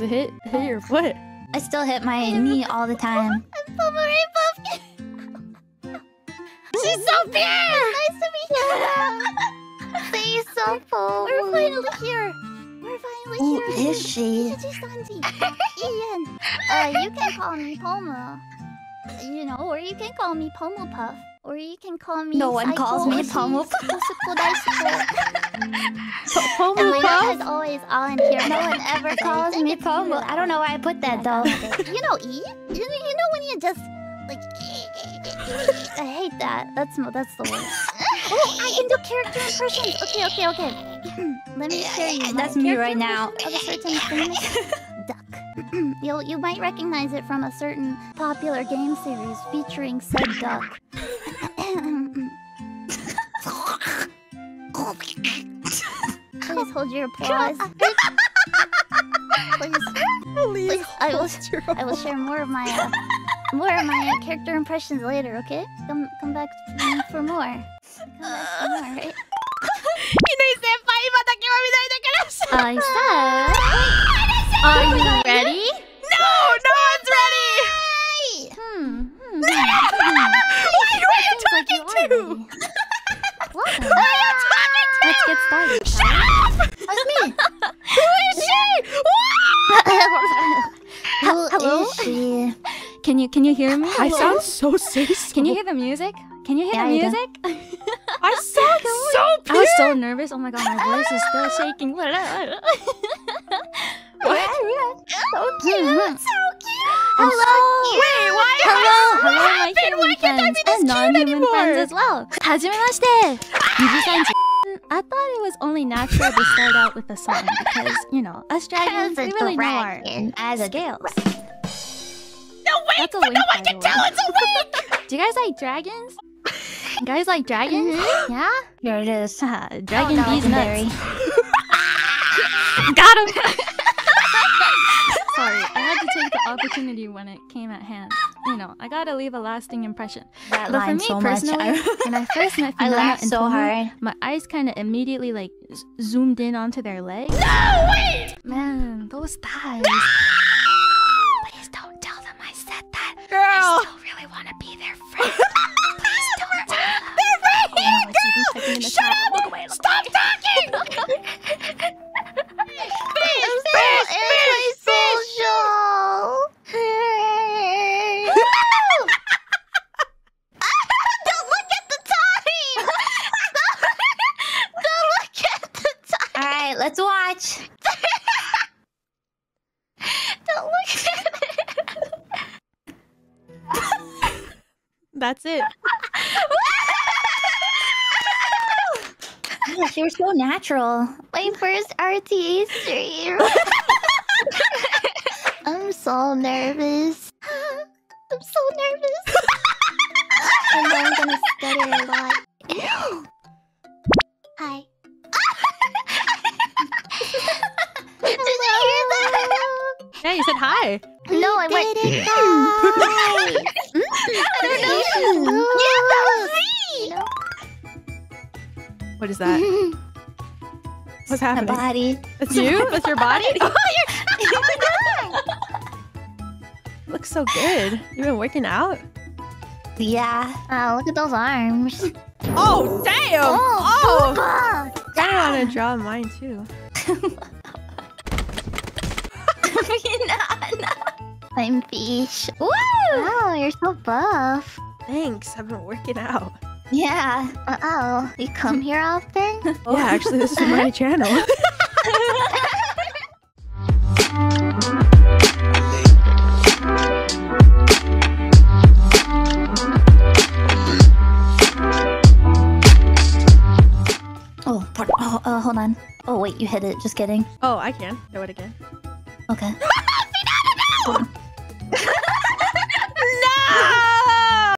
just hit hit your foot. I still hit my knee all the time. I'm Pomerain Pumpkin. She's so big. Nice to meet you. Say so Pomu. We're finally here. We're finally Who here. is she? Ian. Uh, you can call me Pomu. You know, or you can call me Pomu Puff. Or you can call me No one calls me Psycho Pomu Oshi, Susuko Daisuko. Pomu And my is always on here. No one ever Calls me Pomu. I don't know why I put that though. You know, E. You, you know when you just like. I hate that. That's that's the worst. oh, I can do character impressions. Okay, okay, okay. Let me show you. That's me right now. Of a certain famous duck. you you might recognize it from a certain popular game series featuring said duck. Please hold your applause. Please. Please, I will. I will share more of my uh, more of my character impressions later. Okay, come come back for, more. Come back for more, right? I said. Are you ready? No, no one's ready. Hmm. hmm, Who are you Seems like you talking to? Can you can you hear me? I sound so safe. Can you hear the music? Can you hear Yeah, the music? I sound so I pure. was so nervous. Oh my god, my voice is still shaking. What? Oh so cute. So cute. I'm Hello. Wait, why Hello, I so hello, my human Why can't I friends be this and cute non-human friends as well. Hajimemashite. Yuji-san. I thought it was only natural to start out with a song because, you know, us dragons, we really know our As a scales. No, That's a wink, no, I can tell it's a wink. Do you guys like dragons? You guys like dragons? Mm-hmm. Yeah? Here it is. Haha, Dragon Oh, bees nuts. Got him! Sorry, I had to take the opportunity when it came at hand. You know, I gotta leave a lasting impression. That But for line me so personally, much. when I first met I laughed and so hard. my eyes kind of immediately like zoomed in onto their legs. No, wait. Man, those thighs. Please That's it. Gosh, you're so natural. My first RTA stream. I'm so nervous. I'm so nervous. and I'm gonna stutter a lot. Hi. Did you hear that? Yeah, you said hi. No, I went. Did What is that? What's happening? My body. That's you? That's your body? oh, you look so good. You've been working out? Yeah. Oh, look at those arms. Oh, damn! Oh, Oh! oh booba. I want to draw mine too. I'm fish. Woo! Wow, you're so buff. Thanks, I've been working out. Yeah. Uh oh, you come here often? Yeah, actually, this is my channel. Oh, pardon. Oh, uh, hold on. Oh, wait, you hit it. Just kidding. oh, I can. Do it again. Okay.